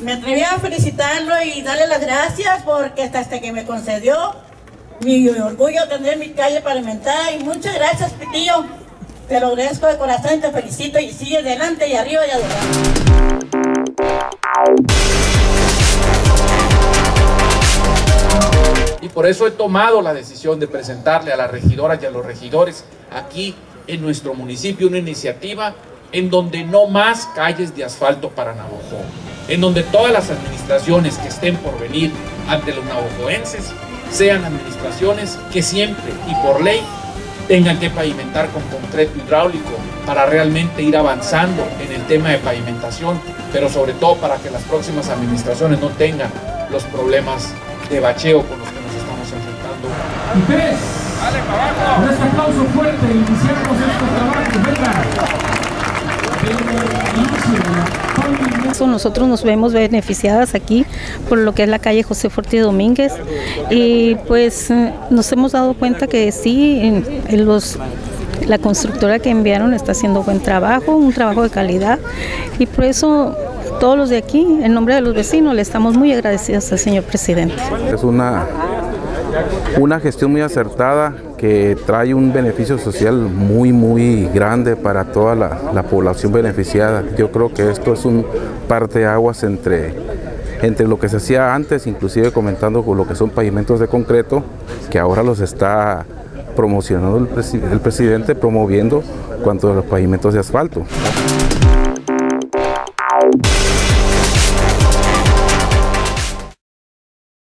Me atreví a felicitarlo y darle las gracias porque hasta, que me concedió mi orgullo tener mi calle pavimentada y muchas gracias, Pitillo. Te lo agradezco de corazón y te felicito y sigue adelante y arriba y adelante. Y por eso he tomado la decisión de presentarle a las regidoras y a los regidores aquí en nuestro municipio una iniciativa en donde no más calles de asfalto para Navajo, en donde todas las administraciones que estén por venir ante los navajoenses sean administraciones que siempre y por ley tengan que pavimentar con concreto hidráulico para realmente ir avanzando en el tema de pavimentación, pero sobre todo para que las próximas administraciones no tengan los problemas de bacheo con los que nos estamos enfrentando. Y tres, con este aplauso fuerte iniciamos este Nosotros nos vemos beneficiadas aquí por lo que es la calle José Forti Domínguez y pues nos hemos dado cuenta que sí, la constructora que enviaron está haciendo buen trabajo, un trabajo de calidad y por eso todos los de aquí, en nombre de los vecinos, le estamos muy agradecidos al señor presidente. Es una, una gestión muy acertada que trae un beneficio social muy, muy grande para toda la, la población beneficiada. Yo creo que esto es un parteaguas entre, entre lo que se hacía antes, inclusive comentando con lo que son pavimentos de concreto, que ahora los está promocionando el, el presidente, promoviendo cuanto a los pavimentos de asfalto.